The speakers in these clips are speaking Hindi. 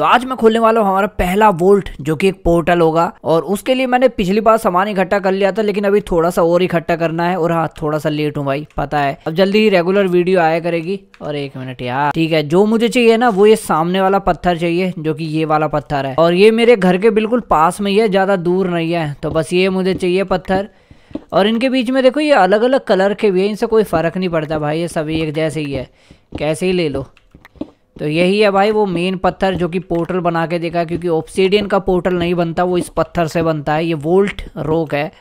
तो आज मैं खोलने वाला हूँ हमारा पहला वोल्ट, जो कि एक पोर्टल होगा। और उसके लिए मैंने पिछली बार सामान इकट्ठा कर लिया था, लेकिन अभी थोड़ा सा और इकट्ठा करना है। और हाँ थोड़ा सा लेट हूँ भाई, पता है। अब जल्दी ही रेगुलर वीडियो आया करेगी। और एक मिनट यार। ठीक है, जो मुझे चाहिए ना, वो ये सामने वाला पत्थर चाहिए, जो कि ये वाला पत्थर है। और ये मेरे घर के बिल्कुल पास में ही है, ज़्यादा दूर नहीं है। तो बस ये मुझे चाहिए पत्थर। और इनके बीच में देखो, ये अलग अलग कलर के भी है, इनसे कोई फ़र्क नहीं पड़ता भाई, ये सभी एक जैसे ही है। कैसे ही ले लो। तो यही है भाई, वो मेन पत्थर जो कि पोर्टल बना के देखा क्योंकि ऑप्सीडियन का पोर्टल नहीं बनता, वो इस पत्थर से बनता है। ये वोल्ट रोक है।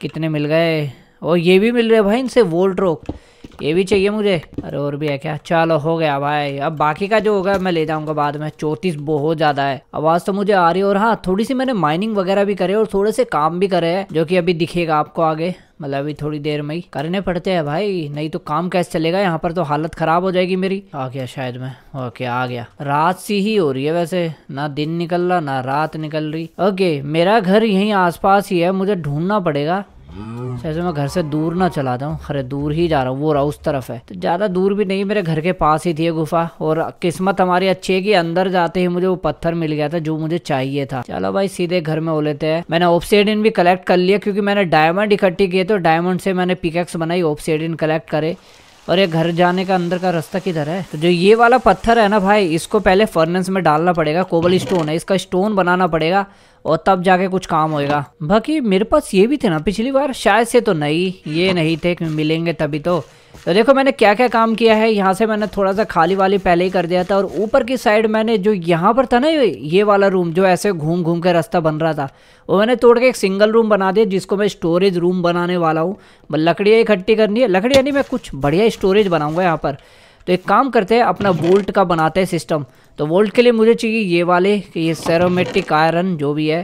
कितने मिल गए? और ये भी मिल रहे भाई इनसे वोल्ट रोक ये भी चाहिए मुझे? अरे और भी है क्या? चलो, हो गया भाई अब बाकी का जो होगा, मैं ले जाऊँगा बाद में। चौतीस बहुत ज़्यादा है। आवाज़ तो मुझे आ रही है और हाँ थोड़ी सी मैंने माइनिंग वगैरह भी करे और थोड़े से काम भी करे है, जो की अभी दिखेगा आपको आगे। मतलब अभी थोड़ी देर में ही करने पड़ते हैं भाई। नहीं तो काम कैसे चलेगा? यहाँ पर तो हालत खराब हो जाएगी मेरी। आ गया शायद मैं। ओके आ गया। रात सी ही हो रही है वैसे। ना दिन निकल रहा, ना रात निकल रही। ओके, मेरा घर यहीं आसपास ही है। मुझे ढूंढना पड़ेगा। जैसे मैं घर से दूर ना चला जाऊँ। अरे, दूर ही जा रहा हूँ, वो रहा उस तरफ़ है। तो ज़्यादा दूर भी नहीं, मेरे घर के पास ही थी गुफा। और किस्मत हमारी अच्छी है कि अंदर जाते ही मुझे वो पत्थर मिल गया था, जो मुझे चाहिए था। चलो भाई, सीधे घर में हो लेते हैं। मैंने ऑप्सेडिन भी कलेक्ट कर लिया, क्योंकि मैंने डायमंड इकट्ठी किए तो डायमंड से मैंने पिकेक्स बनाई ऑप्सेडिन कलेक्ट करे। और ये घर जाने का अंदर का रास्ता किधर है? तो जो ये वाला पत्थर है ना भाई, इसको पहले फर्नेस में डालना पड़ेगा कोबल स्टोन है। इसका स्टोन बनाना पड़ेगा और तब जाके कुछ काम होएगा। बाकी मेरे पास ये भी थे ना पिछली बार, शायद से तो नहीं, ये नहीं थे, मिलेंगे तभी तो। तो देखो मैंने क्या क्या काम किया है। यहाँ से मैंने थोड़ा सा खाली वाली पहले ही कर दिया था और ऊपर की साइड मैंने जो यहाँ पर था ना ये वाला रूम जो ऐसे घूम घूम के रास्ता बन रहा था, वो मैंने तोड़ के एक सिंगल रूम बना दिया जिसको मैं स्टोरेज रूम बनाने वाला हूँ। लकड़ियाँ इकट्ठी करनी है। लकड़ियाँ नहीं, मैं कुछ बढ़िया स्टोरेज बनाऊँगा यहाँ पर। तो एक काम करते हैं, अपना वोल्ट का बनाते हैं सिस्टम तो वोल्ट के लिए मुझे चाहिए ये वाले कि ये सेरोमेटिक आयरन जो भी है।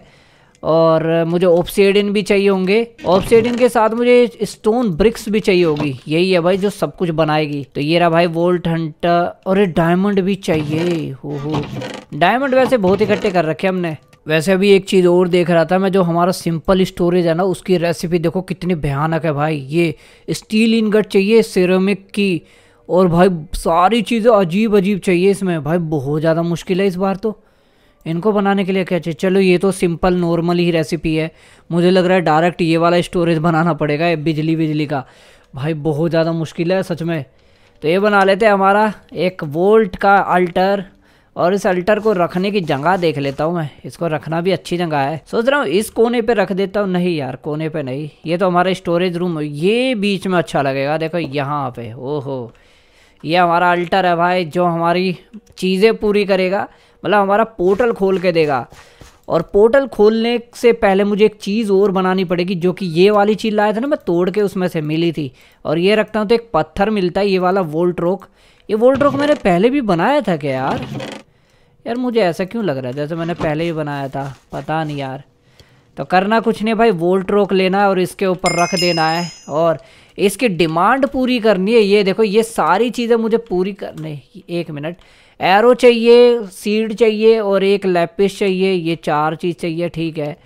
और मुझे ऑप्सीडियन भी चाहिए होंगे। ऑप्सीडियन के साथ मुझे स्टोन ब्रिक्स भी चाहिए होगी। यही है भाई, जो सब कुछ बनाएगी। तो ये रहा भाई वोल्ट हंटर और डायमंड भी चाहिए। हो हो। डायमंड वैसे बहुत इकट्ठे कर रखे हमने। वैसे अभी एक चीज़ और देख रहा था मैं, जो हमारा सिंपल स्टोरेज है ना, उसकी रेसिपी देखो कितनी भयानक है भाई। ये स्टील इनगट चाहिए सिरेमिक की। और भाई सारी चीज़ें अजीब अजीब चाहिए इसमें। भाई बहुत ज़्यादा मुश्किल है इस बार तो। इनको बनाने के लिए क्या चाहिए? चलो, ये तो सिंपल नॉर्मल ही रेसिपी है। मुझे लग रहा है डायरेक्ट ये वाला स्टोरेज बनाना पड़ेगा बिजली बिजली का। भाई, बहुत ज़्यादा मुश्किल है सच में। तो ये बना लेते हैं हमारा एक वोल्ट का अल्टर और इस अल्टर को रखने की जगह देख लेता हूँ मैं। इसको रखना भी अच्छी जगह है। सोच रहा हूँ, इस कोने पे रख देता हूँ। नहीं यार, कोने पे नहीं। ये तो हमारा स्टोरेज रूम ये बीच में अच्छा लगेगा। देखो, यहाँ पे। ओहो। ये हमारा अल्टर है भाई, जो हमारी चीज़ें पूरी करेगा। मतलब हमारा पोर्टल खोल के देगा। और पोर्टल खोलने से पहले मुझे एक चीज़ और बनानी पड़ेगी, जो कि ये वाली चीज़ लाया था ना, मैं तोड़ के उसमें से मिली थी। और ये रखता हूँ तो एक पत्थर मिलता है, ये वाला वोल्ट रोक। ये वोल्ट रोक मैंने पहले भी बनाया था क्या यार? यार मुझे ऐसा क्यों लग रहा है, जैसे मैंने पहले ही बनाया था, पता नहीं यार। तो करना कुछ नहीं भाई, वोल्ट रोक लेना है और इसके ऊपर रख देना है। और इसकी डिमांड पूरी करनी है, ये देखो, ये सारी चीज़ें मुझे पूरी करनी, एक मिनट। एरो चाहिए, सीड चाहिए और एक लेपिस चाहिए, ये चार चीज़ चाहिए, ठीक है।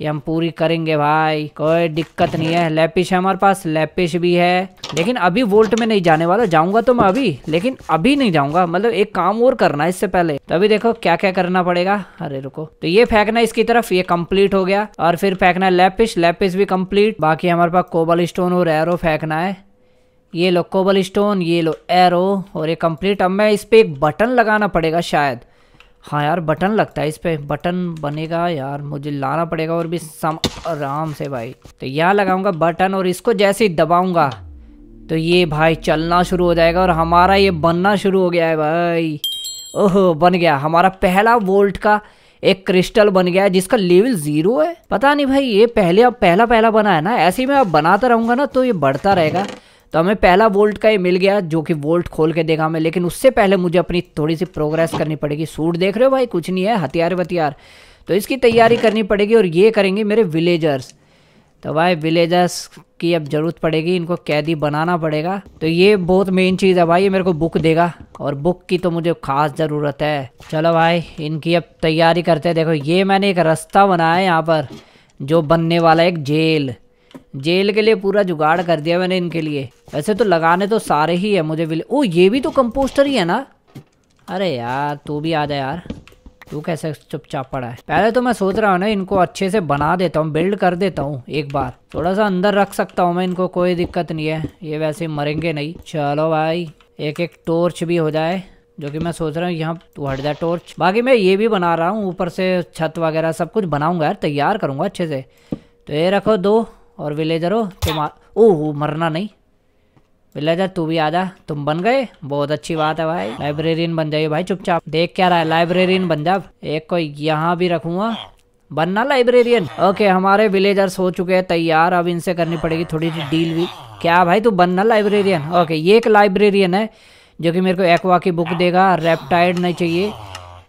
ये हम पूरी करेंगे भाई, कोई दिक्कत नहीं है। लेपिश है हमारे पास लेपिश भी है। लेकिन अभी वोल्ट में नहीं जाने वाला, जाऊँगा तो मैं अभी, लेकिन अभी नहीं जाऊँगा। मतलब एक काम और करना है इससे पहले। तो अभी देखो क्या क्या करना पड़ेगा। अरे रुको। तो ये फेंकना इसकी तरफ़, ये कंप्लीट हो गया। और फिर फेंकना है लेपिश लेपिश भी कंप्लीट। बाकी हमारे पास कोबल स्टोन और एरो फेंकना है। ये लो कोबल स्टोन ये लो एरो और ये कंप्लीट अब मैं इस पर एक बटन लगाना पड़ेगा शायद। हाँ यार बटन लगता है इस पर बटन बनेगा यार, मुझे लाना पड़ेगा और भी सम आराम से भाई। तो यहाँ लगाऊँगा बटन और इसको जैसे ही दबाऊँगा तो ये भाई चलना शुरू हो जाएगा और हमारा ये बनना शुरू हो गया है भाई। ओहो, बन गया। हमारा पहला वोल्ट का एक क्रिस्टल बन गया है, जिसका लेवल ज़ीरो है। पता नहीं भाई, ये पहले अब पहला पहला बना है ना। ऐसे ही मैं अब बनाता रहूँगा ना तो ये बढ़ता रहेगा। तो हमें पहला वोल्ट का ये मिल गया, जो कि वोल्ट खोल के देगा हमें। लेकिन उससे पहले मुझे अपनी थोड़ी सी प्रोग्रेस करनी पड़ेगी। सूट देख रहे हो भाई? कुछ नहीं है, हथियार वथियार तो इसकी तैयारी करनी पड़ेगी और ये करेंगे मेरे विलेजर्स तो भाई विलेजर्स की अब ज़रूरत पड़ेगी, इनको कैदी बनाना पड़ेगा। तो ये बहुत मेन चीज़ है भाई, ये मेरे को बुक देगा। और बुक की तो मुझे खास ज़रूरत है। चलो भाई, इनकी अब तैयारी करते हैं। देखो, ये मैंने एक रास्ता बनाया है यहाँ पर, जो बनने वाला एक जेल। जेल के लिए पूरा जुगाड़ कर दिया मैंने इनके लिए। वैसे तो लगाने तो सारे ही है मुझे ओ, ये भी तो कंपोस्टर ही है ना? अरे यार, तू भी आ जा यार। तू कैसे चुपचाप पड़ा है? पहले तो मैं सोच रहा हूँ ना, इनको अच्छे से बना देता हूँ बिल्ड कर देता हूँ एक बार। थोड़ा सा अंदर रख सकता हूँ मैं इनको, कोई दिक्कत नहीं है। ये वैसे मरेंगे नहीं। चलो भाई एक एक टोर्च भी हो जाए, जो कि मैं सोच रहा हूँ यहाँ तू हट जाए टोर्च बाकी मैं ये भी बना रहा हूँ, ऊपर से छत वगैरह सब कुछ बनाऊँगा यार, तैयार करूँगा अच्छे से। तो ये रखो दो। और विलेजर हो, तुम ओह, मरना नहीं। विलेजर तू भी आ जा, तुम बन गए। बहुत अच्छी बात है भाई। लाइब्रेरियन बन जाइए भाई, चुपचाप। देख क्या रहा है लाइब्रेरियन बन जा एक को यहाँ भी रखूँगा। बनना लाइब्रेरियन ओके हमारे विलेजर्स हो चुके हैं, तैयार। अब इनसे करनी पड़ेगी थोड़ी सी डील भी। क्या भाई, तू बनना लाइब्रेरियन ओके ये एक लाइब्रेरियन है, जो कि मेरे को एक्वा की बुक देगा रेप्टाइड नहीं चाहिए।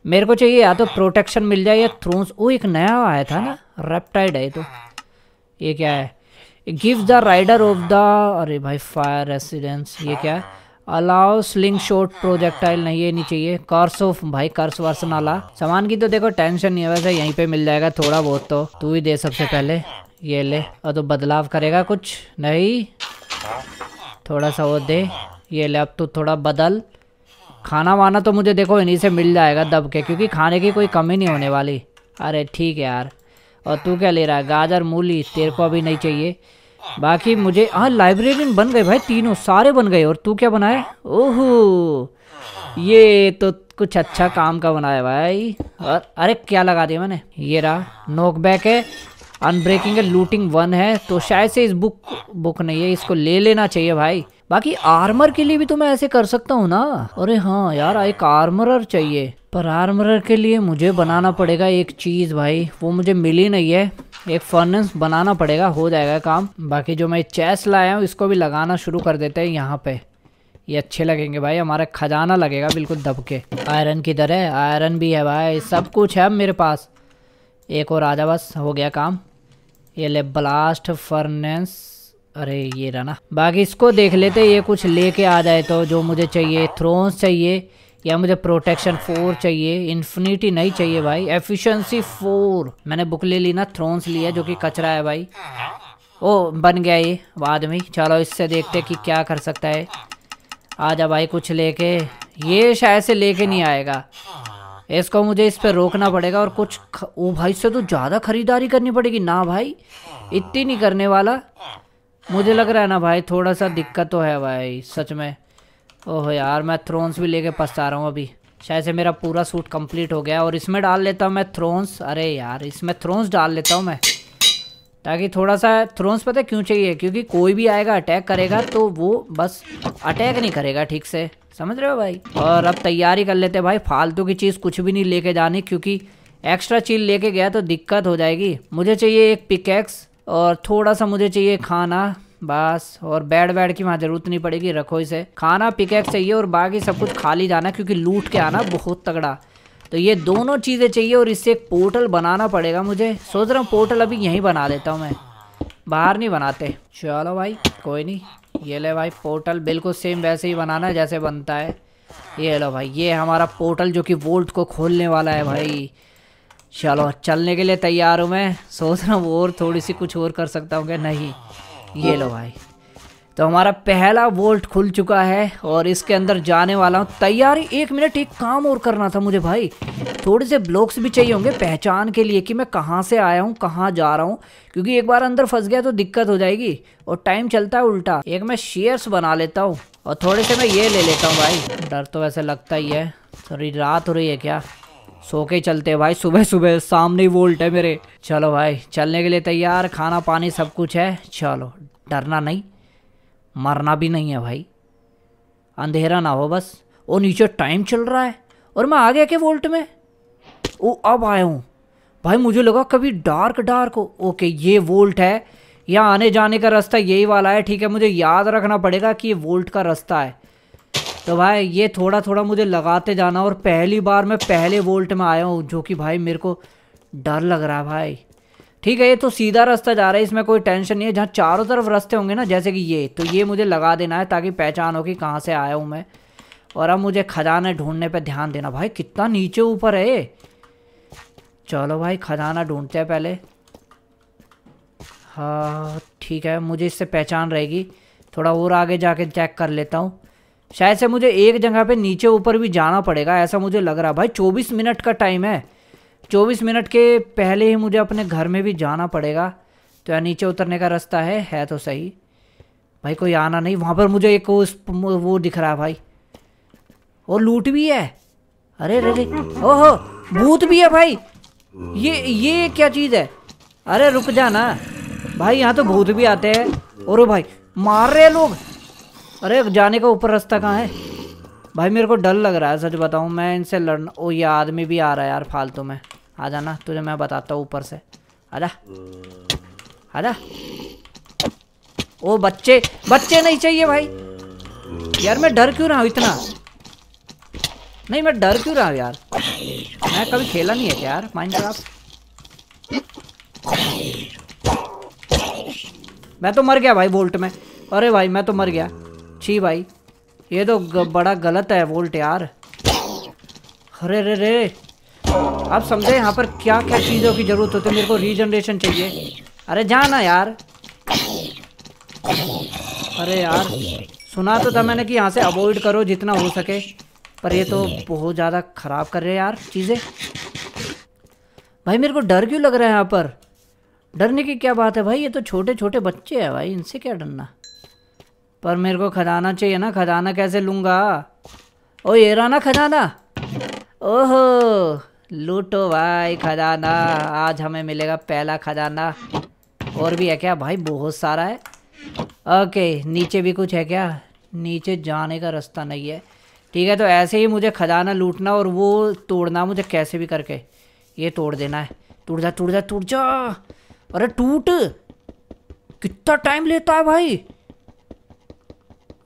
मेरे को चाहिए या तो प्रोटेक्शन मिल जाए या थ्रोन्स वो एक नया आया था ना रेप्टाइड है तो। ये क्या है? Give the rider of the अरे भाई फायर रेसिडेंस ये क्या है? अलाउ स्लिंग शॉट प्रोजेक्टाइल नहीं, ये नहीं चाहिए। कर्स ऑफ़ भाई कर्स वर्स नाला। सामान की तो देखो टेंशन नहीं है, वैसे यहीं पे मिल जाएगा थोड़ा बहुत तो। तू ही दे सबसे पहले। ये ले और तो बदलाव करेगा कुछ। नहीं? थोड़ा सा वो दे। ये ले, अब तू थोड़ा बदल। खाना वाना तो मुझे देखो, इन्हीं से मिल जाएगा दब के, क्योंकि खाने की कोई कमी नहीं होने वाली। अरे ठीक है यार। और तू क्या ले रहा है? गाजर, मूली, तेरे को अभी नहीं चाहिए। बाकी मुझे हाँ लाइब्रेरियन बन गए भाई, तीनों सारे बन गए, और तू क्या बनाए? ओहो, ये तो कुछ अच्छा काम का बनाया भाई। और, अरे, क्या लगा दिया मैंने? ये रहा नोक बैक है अनब्रेकिंग है लूटिंग वन है तो शायद से इस बुक बुक नहीं है, इसको ले लेना चाहिए भाई। बाकी आर्मर के लिए भी तो मैं ऐसे कर सकता हूँ ना? अरे हाँ यार एक आर्मरर चाहिए। पर आर्मरर के लिए मुझे बनाना पड़ेगा एक चीज़ भाई, वो मुझे मिली नहीं है। एक फर्नेस बनाना पड़ेगा, हो जाएगा काम। बाकी जो मैं चेस लाया हूँ, इसको भी लगाना शुरू कर देते हैं यहाँ पे। ये अच्छे लगेंगे भाई, हमारा खजाना लगेगा बिल्कुल दबके आयरन किधर है? आयरन भी है भाई, सब कुछ है मेरे पास। एक और आजा बस, हो गया काम। ये ले ब्लास्ट फर्नेस अरे ये रहा बाकी इसको देख लेते ये कुछ लेके आ जाए तो जो मुझे चाहिए थ्रोन्स चाहिए। या मुझे प्रोटेक्शन फोर चाहिए इन्फिनिटी नहीं चाहिए भाई एफिशिएंसी फोर मैंने बुक ले ली ना थ्रोन्स लिया जो कि कचरा है भाई। ओ, बन गया ये, बाद में। चलो इससे देखते कि क्या कर सकता है। आ जा भाई कुछ लेके। ये शायद से लेके नहीं आएगा। इसको मुझे इस पर रोकना पड़ेगा और कुछ ख... ओ भाई से तो ज़्यादा खरीदारी करनी पड़ेगी। ना भाई, इतनी नहीं करने वाला। मुझे लग रहा है ना भाई, थोड़ा सा दिक्कत तो है भाई, सच में। ओह यार, मैं थ्रोन्स भी लेके पछता रहा हूँ अभी। शायद से मेरा पूरा सूट कंप्लीट हो गया और इसमें डाल लेता हूँ मैं थ्रोन्स अरे यार, इसमें थ्रोन्स डाल लेता हूँ मैं। ताकि थोड़ा सा थ्रोन्स पता क्यों चाहिए? क्योंकि कोई भी आएगा अटैक करेगा तो वो बस अटैक नहीं करेगा ठीक से। समझ रहे हो भाई? और अब तैयारी कर लेते भाई। फालतू की चीज़ कुछ भी नहीं लेके जानी, क्योंकि एक्स्ट्रा चीज़ लेके गया तो दिक्कत हो जाएगी। मुझे चाहिए एक पिकेक्स और थोड़ा सा मुझे चाहिए खाना। बस, और बेड वेड की वहाँ ज़रूरत नहीं पड़ेगी, रखो इसे। खाना पिकेक्स चाहिए, और बाकी सब कुछ खाली जाना, क्योंकि लूट के आना बहुत तगड़ा। तो ये दोनों चीज़ें चाहिए, और इससे एक पोर्टल बनाना पड़ेगा मुझे। सोच रहा हूँ पोर्टल अभी यहीं बना देता हूँ मैं। बाहर नहीं बनाते। चलो भाई, कोई नहीं। ये ले भाई, पोर्टल बिल्कुल सेम वैसे ही बनाना है जैसे बनता है। ये लो भाई, ये हमारा पोर्टल जो कि वोल्ट को खोलने वाला है भाई। चलो, चलने के लिए तैयार हूँ मैं। सोच रहा हूँ और थोड़ी सी कुछ और कर सकता हूँ क्या? नहीं। ये लो भाई। तो हमारा पहला वोल्ट खुल चुका है और इसके अंदर जाने वाला हूँ। तैयारी एक मिनट, एक काम और करना था मुझे भाई। थोड़े से ब्लॉक्स भी चाहिए होंगे पहचान के लिए कि मैं कहाँ से आया हूँ, कहाँ जा रहा हूँ। क्योंकि एक बार अंदर फंस गया तो दिक्कत हो जाएगी और टाइम चलता है उल्टा। एक मैं शेयर्स बना लेता हूँ और थोड़े से मैं ये ले लेता हूँ भाई। डर तो वैसे लगता ही है। थोड़ी रात हो रही है क्या? सो के चलते भाई, सुबह सुबह सामने ही वोल्ट है मेरे। चलो भाई, चलने के लिए तैयार, खाना पानी सब कुछ है। चलो, डरना नहीं, मरना भी नहीं है भाई। अंधेरा ना हो बस। ओ, नीचे टाइम चल रहा है, और मैं आ गया क्या वोल्ट में? ओ, अब आया हूँ। भाई, मुझे लगा कभी डार्क डार्क हो। ओके, ये वोल्ट है। यहाँ आने जाने का रास्ता यही वाला है, ठीक है। मुझे याद रखना पड़ेगा कि ये वोल्ट का रास्ता है। तो भाई, ये थोड़ा थोड़ा मुझे लगाते जाना और पहली बार मैं पहले वोल्ट में आया हूँ, जो कि भाई मेरे को डर लग रहा है भाई। ठीक है, ये तो सीधा रास्ता जा रहा है, इसमें कोई टेंशन नहीं है। जहाँ चारों तरफ़ रास्ते होंगे ना, जैसे कि ये तो ये मुझे लगा देना है ताकि पहचान हो कि कहाँ से आया हूँ मैं। और अब मुझे खजाना ढूँढने पे ध्यान देना। भाई, कितना नीचे ऊपर है ये। चलो भाई, खजाना ढूंढते हैं पहले। हाँ ठीक है, मुझे इससे पहचान रहेगी। थोड़ा और आगे जाके चेक कर लेता हूँ। शायद से मुझे एक जगह पे नीचे ऊपर भी जाना पड़ेगा, ऐसा मुझे लग रहा भाई, चौबीस मिनट का टाइम है। चौबीस मिनट के पहले ही मुझे अपने घर में भी जाना पड़ेगा। तो यार, नीचे उतरने का रास्ता है है तो सही। भाई, कोई आना नहीं, वहाँ पर मुझे एक वो दिख रहा है भाई। और लूट भी है। अरे अरे ओहो, भूत भी है भाई। ये ये क्या चीज़ है? अरे, रुक जाना। भाई, यहाँ तो भूत भी आते हैं। और भाई, मार रहे लोग। अरे, जाने का ऊपर रास्ता कहाँ है? भाई, मेरे को डर लग रहा है, सच बताऊँ मैं इनसे लड़ना ओ, ये आदमी भी आ रहा है यार, फालतू में। आ जाना तुझे मैं बताता हूँ ऊपर से। आजा आजा ओ, बच्चे बच्चे नहीं चाहिए भाई। यार, मैं डर क्यों रहा हूँ इतना? नहीं, मैं डर क्यों रहा हूँ यार? मैं कभी खेला नहीं है क्या यार माइनक्राफ्ट मैं तो मर गया भाई, बोल्ट में। अरे भाई, मैं तो मर गया। छी भाई, ये तो बड़ा गलत है, वोल्ट यार। अरे रे रे आप समझे यहाँ पर क्या क्या चीज़ों की ज़रूरत होती है? मेरे को रीजनरेशन चाहिए। अरे, जाना यार। अरे यार, सुना तो था मैंने कि यहाँ से अवॉइड करो जितना हो सके, पर ये तो बहुत ज़्यादा ख़राब कर रहे हैं यार चीज़ें। भाई, मेरे को डर क्यों लग रहा है यहाँ पर? डरने की क्या बात है भाई? ये तो छोटे छोटे बच्चे हैं भाई, इनसे क्या डरना? पर मेरे को खजाना चाहिए ना, खजाना कैसे लूँगा? ओ, ये रहा ना खजाना? ओहो, लूटो भाई खजाना, आज हमें मिलेगा पहला खजाना। और भी है क्या? भाई, बहुत सारा है। ओके, नीचे भी कुछ है क्या? नीचे जाने का रास्ता नहीं है। ठीक है तो ऐसे ही मुझे खजाना लूटना और वो तोड़ना मुझे कैसे भी करके। ये तोड़ देना है। टूट जा टूट जा टूट जा। अरे, टूट! कितना टाइम लेता है भाई?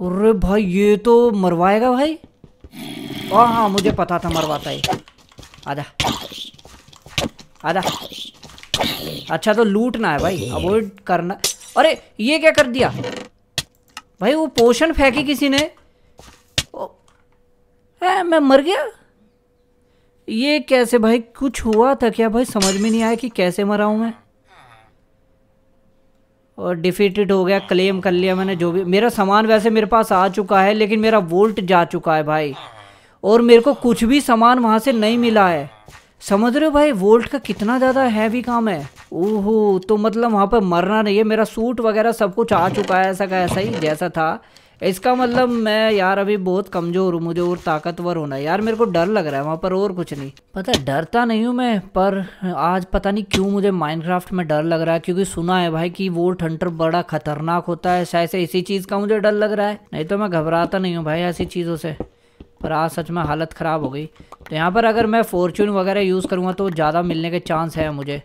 अरे भाई, ये तो मरवाएगा भाई। हाँ हाँ मुझे पता था मरवाता ही। आजा। आजा। अच्छा तो लूटना है भाई, अवॉइड करना। अरे, ये क्या कर दिया? भाई, वो पोशन फेंकी किसी ने? है मैं मर गया? ये कैसे भाई, कुछ हुआ था क्या भाई? समझ में नहीं आया कि कैसे मरा हूँ मैं। और डिफीटेड हो गया क्लेम कर लिया मैंने जो भी। मेरा सामान वैसे मेरे पास आ चुका है, लेकिन मेरा वोल्ट जा चुका है भाई। और मेरे को कुछ भी सामान वहाँ से नहीं मिला है। समझ रहे हो भाई वोल्ट का कितना ज़्यादा हैवी काम है। ओहो तो मतलब वहाँ पर मरना नहीं है। मेरा सूट वगैरह सब कुछ आ चुका है, ऐसा का ऐसा ही, जैसा था। इसका मतलब मैं यार अभी बहुत कमज़ोर हूँ, मुझे और ताकतवर होना है। यार मेरे को डर लग रहा है, वहाँ पर और कुछ नहीं। पता डरता नहीं हूँ मैं, पर आज पता नहीं क्यों मुझे माइनक्राफ्ट में डर लग रहा है, क्योंकि सुना है भाई कि वो हंटर बड़ा खतरनाक होता है, शायद इसी चीज़ का मुझे डर लग रहा है। नहीं तो मैं घबराता नहीं हूँ भाई ऐसी चीज़ों से, पर आज सच में हालत ख़राब हो गई। तो यहाँ पर अगर मैं फॉर्चून वगैरह यूज़ करूँगा तो ज़्यादा मिलने के चांस है मुझे।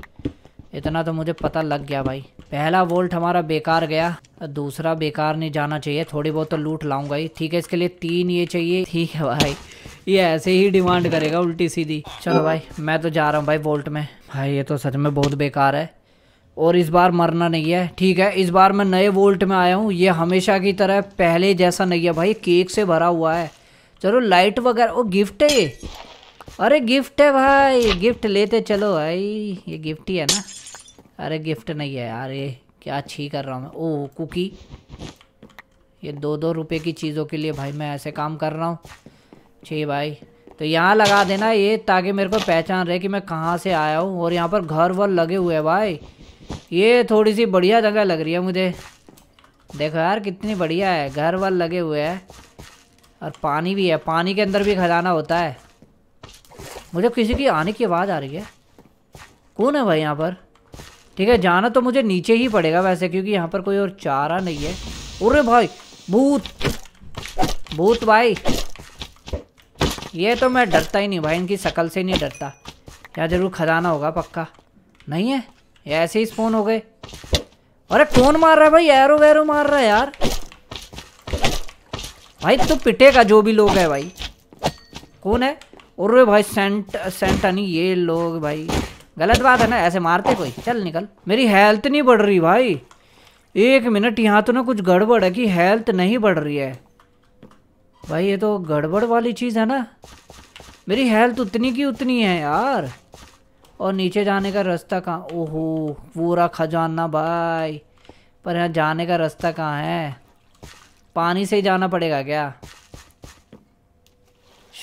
इतना तो मुझे पता लग गया भाई। पहला वोल्ट हमारा बेकार गया दूसरा बेकार नहीं जाना चाहिए, थोड़ी बहुत तो लूट लाऊँगा ही। ठीक है, इसके लिए तीन ये चाहिए। ठीक है भाई, ये ऐसे ही डिमांड करेगा उल्टी सीधी। चलो भाई, मैं तो जा रहा हूँ भाई वोल्ट में। भाई, ये तो सच में बहुत बेकार है, और इस बार मरना नहीं है। ठीक है, इस बार मैं नए वोल्ट में आया हूँ, ये हमेशा की तरह पहले जैसा नहीं है भाई, केक से भरा हुआ है। चलो, लाइट वगैरह वो गिफ्ट है ये। अरे गिफ्ट है भाई, गिफ्ट लेते चलो भाई। ये गिफ्ट ही है ना। अरे गिफ्ट नहीं है यार, ये क्या छी कर रहा हूँ मैं। ओ कुकी। ये दो दो रुपए की चीज़ों के लिए भाई मैं ऐसे काम कर रहा हूँ। छी भाई तो यहाँ लगा देना ये, ताकि मेरे को पहचान रहे कि मैं कहाँ से आया हूँ। और यहाँ पर घर वर लगे हुए हैं भाई। ये थोड़ी सी बढ़िया जगह लग रही है मुझे। देखो यार, कितनी बढ़िया है। घर वर लगे हुए हैं। और पानी भी है। पानी के अंदर भी खजाना होता है। मुझे किसी की आने की आवाज़ आ रही है। कौन है भाई यहाँ पर? ठीक है, जाना तो मुझे नीचे ही पड़ेगा वैसे, क्योंकि यहाँ पर कोई और चारा नहीं है। अरे भाई, भूत! भूत भाई! ये तो मैं डरता ही नहीं भाई, इनकी शकल से नहीं डरता। क्या ज़रूर खजाना होगा पक्का। नहीं है? ऐसे ही स्पोन हो गए। अरे कौन मार रहा है भाई? एरो वैरो मार रहा है यार। भाई तू तो पिटेगा, जो भी लोग है भाई। कौन है? अरे भाई सेंट सेंट नहीं, ये लोग भाई। गलत बात है ना, ऐसे मारते कोई। चल निकल। मेरी हेल्थ नहीं बढ़ रही भाई। एक मिनट यहाँ तो ना कुछ गड़बड़ है कि हेल्थ नहीं बढ़ रही है। भाई ये तो गड़बड़ वाली चीज़ है ना। मेरी हेल्थ उतनी की उतनी है यार। और नीचे जाने का रास्ता कहाँ? ओहो, पूरा खजाना भाई। पर यहाँ जाने का रास्ता कहाँ है? पानी से ही जाना पड़ेगा क्या?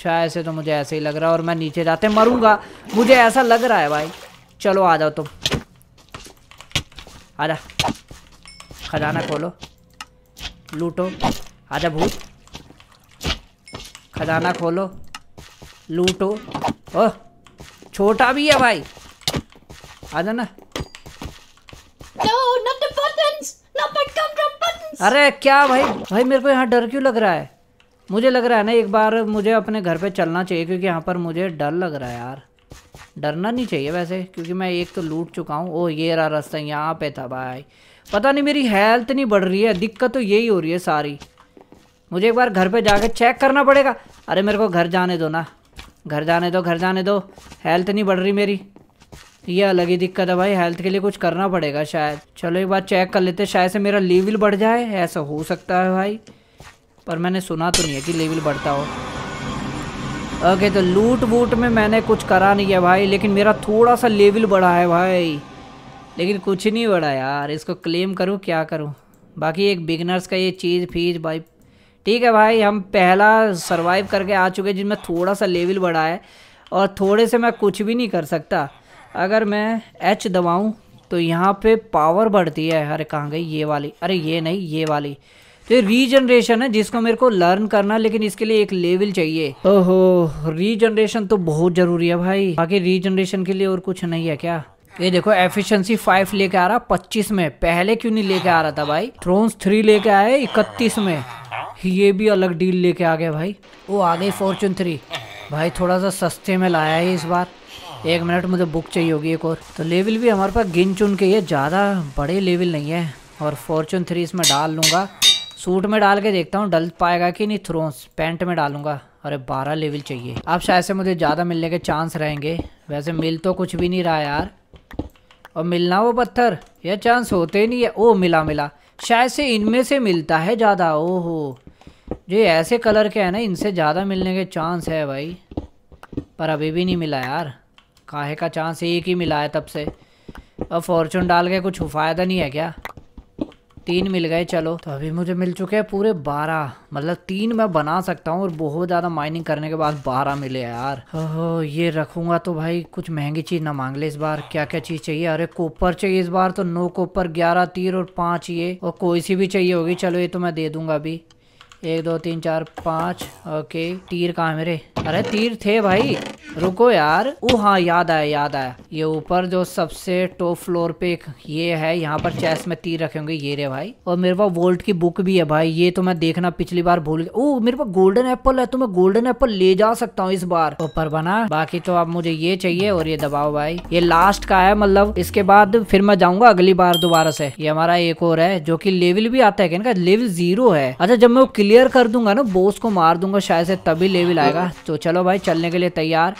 शायद से तो मुझे ऐसे ही लग रहा है और मैं नीचे जाते मरूँगा। मुझे ऐसा लग रहा है भाई। चलो आ जाओ तुम। आजा। खजाना खोलो। लूटो। आजा भूत। खजाना खोलो। लूटो। ओह छोटा भी है भाई। आजा ना। No, not the buttons! Not my buttons! अरे क्या भाई? भाई मेरे को यहाँ डर क्यों लग रहा है? मुझे लग रहा है ना, एक बार मुझे अपने घर पे चलना चाहिए, क्योंकि यहाँ पर मुझे डर लग रहा है यार। डरना नहीं चाहिए वैसे, क्योंकि मैं एक तो लूट चुका हूँ। ओ ये रहा रास्ता यहाँ पे था, भाई। पता नहीं, मेरी हेल्थ नहीं बढ़ रही है, दिक्कत तो यही हो रही है सारी। मुझे एक बार घर पे जाके चेक करना पड़ेगा। अरे, मेरे को घर जाने दो ना। घर जाने दो, घर जाने दो। हेल्थ नहीं बढ़ रही मेरी। ये अलग ही दिक्कत है भाई हेल्थ के लिए कुछ करना पड़ेगा शायद। चलो एक बार चेक कर लेते शायद से मेरा लेवल बढ़ जाए। ऐसा हो सकता है भाई। पर मैंने सुना तो नहीं है कि लेवल बढ़ता हो। ओके तो लूट वूट में मैंने कुछ करा नहीं है भाई, लेकिन मेरा थोड़ा सा लेवल बढ़ा है भाई। लेकिन कुछ नहीं बढ़ा यार, इसको क्लेम करूँ, क्या करूँ? बाकी एक बिगनर्स का ये चीज़ फ़ीस भाई। ठीक है भाई, हम पहला सर्वाइव करके आ चुके हैं, जिनमें थोड़ा सा लेवल बढ़ा है, और थोड़े से मैं कुछ भी नहीं कर सकता। अगर मैं एच दबाऊँ तो यहाँ पे पावर बढ़ती है। अरे कहाँ गई? ये वाली। अरे ये नहीं, ये वाली। तो ये रीजनरेशन है, जिसको मेरे को लर्न करना, लेकिन इसके लिए एक लेवल चाहिए। ओहो रीजनरेशन तो बहुत ज़रूरी है भाई। बाकी रीजनरेशन के लिए और कुछ नहीं है क्या? ये देखो एफिशिएंसी फाइव लेके आ रहा, पच्चीस में। पहले क्यों नहीं लेके आ रहा था भाई? थ्रोन्स थ्री लेके आए, इकतीस में। ये भी अलग डील लेके आ गया भाई। वो आ गई फॉर्चून थ्री भाई थोड़ा सा सस्ते में लाया है इस बार। एक मिनट मुझे बुक चाहिए होगी एक और। तो लेवल भी हमारे पास गिन चुन के ये ज़्यादा बड़े लेवल नहीं है। और फॉर्चून थ्री इसमें डाल लूँगा। सूट में डाल के देखता हूँ, डल पाएगा कि नहीं? थ्रोन्स पैंट में डालूँगा। अरे, बारह लेवल चाहिए। अब शायद से मुझे ज़्यादा मिलने के चांस रहेंगे। वैसे मिल तो कुछ भी नहीं रहा यार। और मिलना वो पत्थर? ये चांस होते ही नहीं है। ओ मिला मिला। शायद से इनमें से मिलता है ज़्यादा। ओहो। जो ऐसे कलर के हैं ना, इनसे ज़्यादा मिलने के चांस है भाई। पर अभी भी नहीं मिला यार। काहे का चांस? एक ही मिला है तब से। अब फॉर्चून डाल के कुछ फ़ायदा नहीं है क्या? तीन मिल गए, चलो। तो अभी मुझे मिल चुके हैं पूरे बारह। मतलब तीन मैं बना सकता हूँ और बहुत ज़्यादा माइनिंग करने के बाद बारह मिले यार। ओहो, ये रखूँगा तो भाई कुछ महँगी चीज़ ना मांग ले इस बार। क्या क्या चीज़ चाहिए? अरे कोपर चाहिए इस बार तो नो कोपर ग्यारह तीर और पाँच ये। और कोई सी भी चाहिए होगी। चलो, ये तो मैं दे दूँगा अभी। एक, दो, तीन, चार, पाँच। ओके, तीर कहाँ मेरे? अरे, तीर थे भाई। रुको यार। ओ हाँ याद आया याद आया। ये ऊपर जो सबसे टॉप फ्लोर पे एक ये है, यहाँ पर चेस में तीर रखे होंगे। ये रे भाई। और मेरे पास वोल्ट की बुक भी है भाई। ये तो मैं देखना पिछली बार भूल गया। ओ, मेरे पास गोल्डन एप्पल है तो मैं गोल्डन एप्पल ले जा सकता हूँ इस बार। ऊपर बना। बाकी तो अब मुझे ये चाहिए और ये दबाओ भाई। ये लास्ट का है मतलब इसके बाद फिर मैं जाऊँगा अगली बार दोबारा से। ये हमारा एक और है, जो की लेवल भी आता है लेवल ज़ीरो है। अच्छा जब मैं वो कर दूँगा ना बोस को मार दूँगा, शायद से तभी लेवल आएगा तो चलो भाई, चलने के लिए तैयार।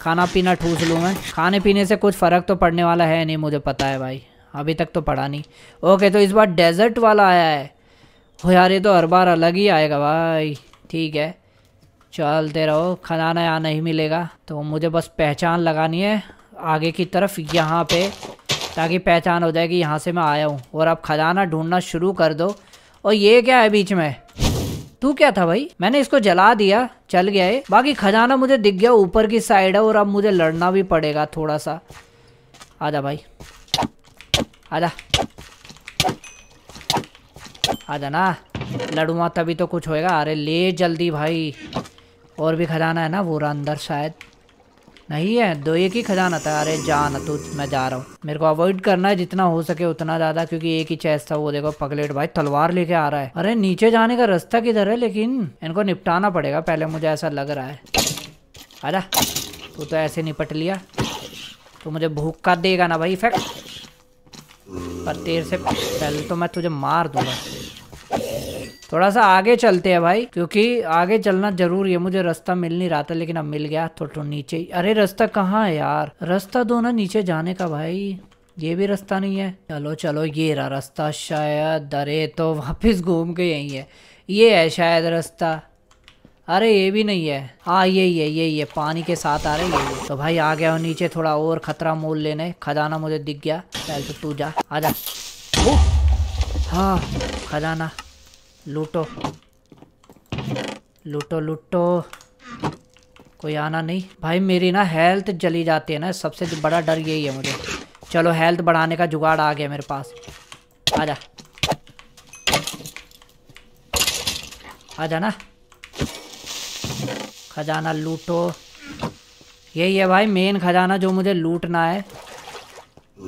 खाना पीना ठूस लूँ मैं। खाने पीने से कुछ फ़र्क तो पड़ने वाला है नहीं, मुझे पता है भाई। अभी तक तो पड़ा नहीं। ओके तो इस बार डेजर्ट वाला आया है। हो यार, ये तो हर बार अलग ही आएगा भाई। ठीक है। चलते रहो। खजाना यहाँ नहीं मिलेगा। तो मुझे बस पहचान लगानी है आगे की तरफ़, यहाँ पे, ताकि पहचान हो जाए कि यहाँ से मैं आया हूँ। और अब खजाना ढूंढना शुरू कर दो। और ये क्या है बीच में? तू क्या था भाई? मैंने इसको जला दिया, चल गया है बाकी खजाना मुझे दिख गया ऊपर की साइड है और अब मुझे लड़ना भी पड़ेगा थोड़ा सा आजा भाई। आजा। आजा ना। लड़ूँगा तभी तो कुछ होएगा। अरे ले जल्दी भाई। और भी खजाना है ना, वो अंदर शायद। नहीं है, दो एक ही खजाना था, अरे जान, तू, मैं जा रहा हूँ। मेरे को अवॉइड करना है जितना हो सके उतना ज़्यादा, क्योंकि एक ही चेस्ट था, वो देखो, पगलेट भाई, तलवार लेके आ रहा है। अरे नीचे जाने का रास्ता किधर है, लेकिन इनको निपटाना पड़ेगा, पहले मुझे ऐसा लग रहा है। अरे तू तो ऐसे निपट लिया। तो मुझे भूख का देगा ना भाई, इफ़ेक्ट। पर देर से पहले तो मैं तुझे मार दूँगा। थोड़ा सा आगे चलते हैं भाई क्योंकि आगे चलना ज़रूरी है। मुझे रास्ता मिल नहीं रहा था लेकिन अब मिल गया। तो, तो नीचे अरे रास्ता कहाँ है यार? रास्ता दो ना नीचे जाने का भाई। ये भी रास्ता नहीं है। चलो चलो ये रहा रास्ता शायद। अरे तो वापस घूम के यही है। ये है शायद रास्ता। अरे ये भी नहीं है। हाँ यही है यही है। पानी के साथ आ रहे ये तो भाई आ गया नीचे। थोड़ा और खतरा मोल लेने। खजाना मुझे दिख गया। पहले तो तू जा। आ जा। हाँ खजाना। लूटो। लूटो लूटो। कोई आना नहीं। भाई, मेरी ना हेल्थ जली जाती है ना, सबसे बड़ा डर यही है मुझे। चलो हेल्थ बढ़ाने का जुगाड़ आ गया मेरे पास। आजा। आजा ना। खजाना लूटो। यही है भाई मेन खजाना जो मुझे लूटना है।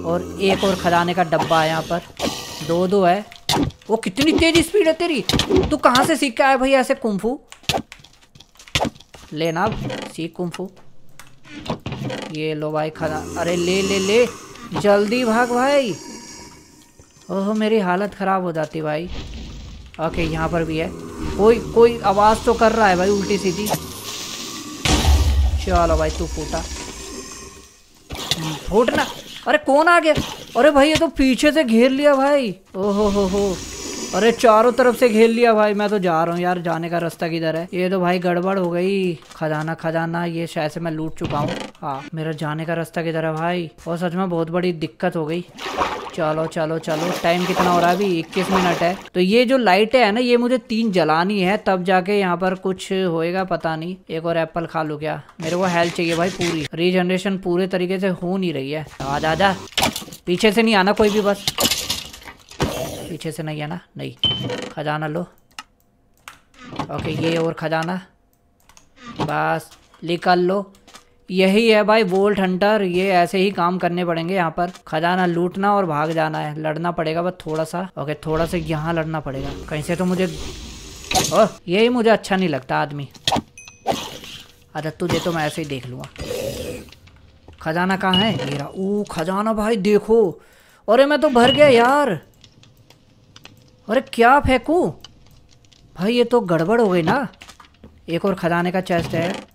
और एक और खजाने का डब्बा है यहाँ पर। दो दो है। वो कितनी तेज स्पीड है तेरी? तू कहाँ से सीख के आया भाई ऐसे कुंफू लेना सीख कुंफू ये लो भाई खजा अरे ले ले ले। जल्दी भाग भाई। ओह, मेरी हालत ख़राब हो जाती भाई। ओके, यहाँ पर भी है। कोई कोई आवाज़ तो कर रहा है भाई, उल्टी सीधी। चलो भाई, तू फूटा। फूटना अरे कौन आ गया? अरे भाई, ये तो पीछे से घेर लिया भाई। ओहो, हो हो। अरे चारों तरफ़ से घेर लिया भाई, मैं तो जा रहा हूँ यार, जाने का रास्ता किधर है? ये तो भाई गड़बड़ हो गई। खजाना खजाना, ये शायद से मैं लूट चुका हूँ। हाँ मेरा जाने का रास्ता किधर है भाई? और सच में बहुत बड़ी दिक्कत हो गई। चलो चलो चलो। टाइम कितना हो रहा है अभी? इक्कीस मिनट है। तो ये जो लाइटें है ना, ये मुझे तीन जलानी है। तब जाके यहाँ पर कुछ होएगा, पता नहीं। एक और एप्पल खा लू क्या? मेरे को हेल्थ चाहिए भाई पूरी। रीजनरेशन पूरे तरीके से हो नहीं रही है। आजा आजा पीछे से नहीं आना कोई भी बस। पीछे से नहीं आना? नहीं। खजाना लो। ओके ये और खजाना। बस। निकल लो। यही है भाई वोल्ट हंटर ये ऐसे ही काम करने पड़ेंगे यहाँ पर। खजाना लूटना और भाग जाना है। लड़ना पड़ेगा बस थोड़ा सा। ओके थोड़ा सा यहाँ लड़ना पड़ेगा। कहीं से तो मुझे ओह, यही मुझे अच्छा नहीं लगता, आदमी। अच्छा तुझे तो मैं ऐसे ही देख लूँगा। खजाना कहाँ है? मेरा ओ खजाना भाई, देखो। अरे, मैं तो भर गया यार। अरे, क्या फेंकू? भाई, ये तो गड़बड़ हो गई ना। एक और खजाने का चेस्ट है।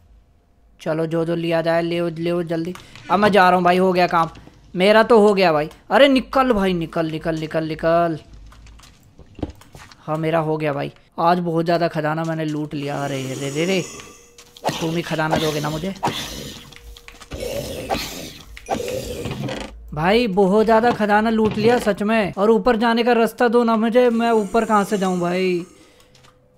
चलो जो जो लिया जाए, ले ले जल्दी। अब मैं जा रहा हूँ भाई, हो गया काम। मेरा तो हो गया भाई। अरे निकल भाई, निकल निकल निकल निकल। हाँ मेरा हो गया भाई। आज बहुत ज़्यादा खजाना मैंने लूट लिया। अरे रे रे रे तुम ही खजाना दोगे ना मुझे? भाई, बहुत ज़्यादा खजाना लूट लिया सच में। और ऊपर जाने का रास्ता दो ना मुझे। मैं ऊपर कहाँ से जाऊँ भाई?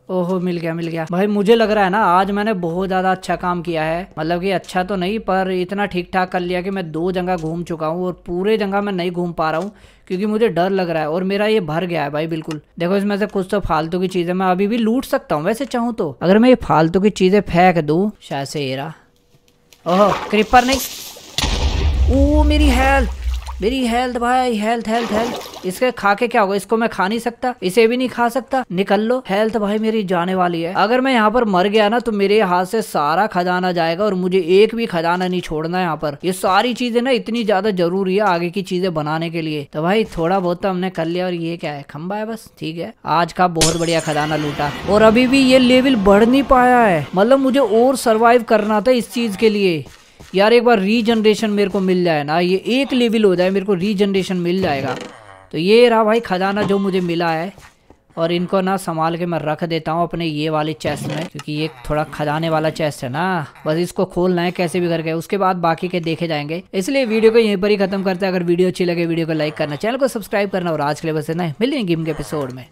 ओहो, मिल गया मिल गया। भाई, मुझे लग रहा है ना, आज मैंने बहुत ज़्यादा अच्छा काम किया है। मतलब कि अच्छा तो नहीं, पर इतना ठीक ठाक कर लिया कि मैं दो जगह घूम चुका हूँ और पूरे जगह मैं नहीं घूम पा रहा हूँ, क्योंकि मुझे डर लग रहा है और मेरा ये भर गया है भाई, बिल्कुल। देखो, इसमें से कुछ तो फालतू की चीज़ें मैं अभी भी लूट सकता हूँ, वैसे चाहूँ तो। अगर मैं ये फालतू की चीज़ें फेंक दूँ, शायद से रहा। ओहो क्रिपर नहीं। ओ, मेरी हेल्थ मेरी हेल्थ भाई हेल्थ हेल्थ हेल्थ इसके खा के क्या होगा? इसको मैं खा नहीं सकता। इसे भी नहीं खा सकता। निकल लो। हेल्थ भाई मेरी जाने वाली है। अगर मैं यहाँ पर मर गया ना तो मेरे हाथ से सारा खजाना जाएगा और मुझे एक भी खजाना नहीं छोड़ना यहाँ पर। ये सारी चीज़ें ना इतनी ज़्यादा ज़रूरी है आगे की चीज़ें बनाने के लिए। तो भाई, थोड़ा बहुत तो हमने कर लिया और ये क्या है? खम्बा है बस। ठीक है। आज का बहुत बढ़िया खजाना लूटा। और अभी भी ये लेवल बढ़ नहीं पाया है। मतलब मुझे और सर्वाइव करना था इस चीज़ के लिए। यार एक बार रीजनरेशन मेरे को मिल जाए ना, ये एक लेवल हो जाए, मेरे को रीजनरेशन मिल जाएगा। तो ये रहा भाई खजाना जो मुझे मिला है, और इनको ना संभाल के मैं रख देता हूँ अपने ये वाले चेस्ट में, क्योंकि ये थोड़ा खजाने वाला चेस्ट है ना। बस इसको खोलना है, कैसे भी करके, उसके बाद बाकी के देखे जाएँगे। इसलिए वीडियो को यहीं पर ही खत्म करते हैं। अगर वीडियो अच्छी लगे वीडियो को लाइक करना चैनल को सब्सक्राइब करना, और आज के लिए बस इतना मिलेंगे गेम के एपिसोड में।